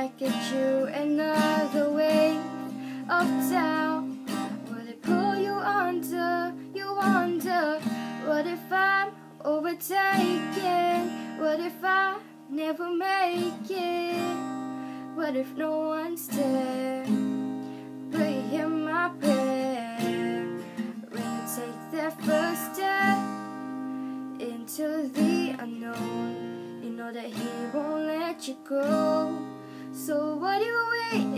back at you another way of town. Will it pull you under? You wonder, what if I'm overtaken? What if I never make it? What if no one's there? Will hear my prayer? you take that first step into the unknown? You know that he won't let you go. So what are you waiting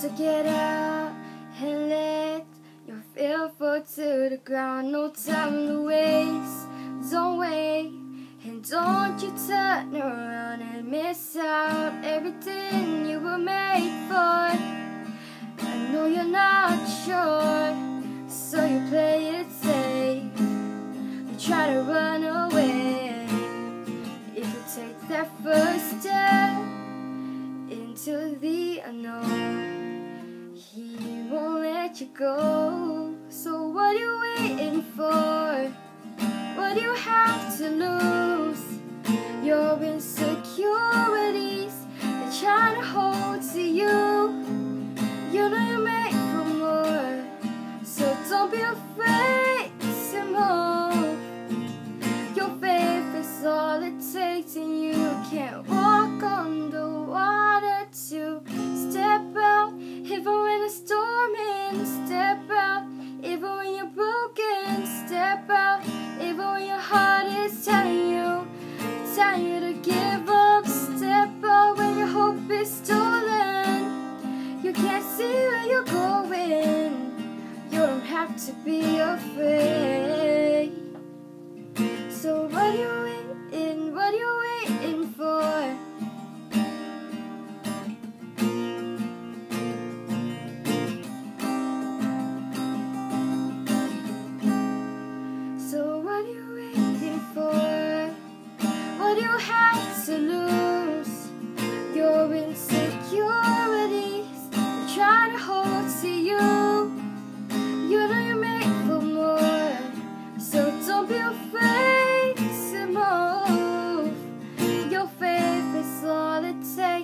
So get out and let your fear fall to the ground. No time to waste. Don't wait. And don't you turn around and miss out everything you were made for. I know you're not sure, so you play it safe. You try to run away. If you take that first step into the unknown, let you go. So what are you waiting for? What do you have to lose? Your insecurities, they're trying to hold to you. You know you're made for more, so don't be afraid to move. Your faith is all it takes, and you can't be afraid. So what are you waiting? What are you waiting for? So what are you waiting for? What do you have to lose? Be move. Your faith is all it takes,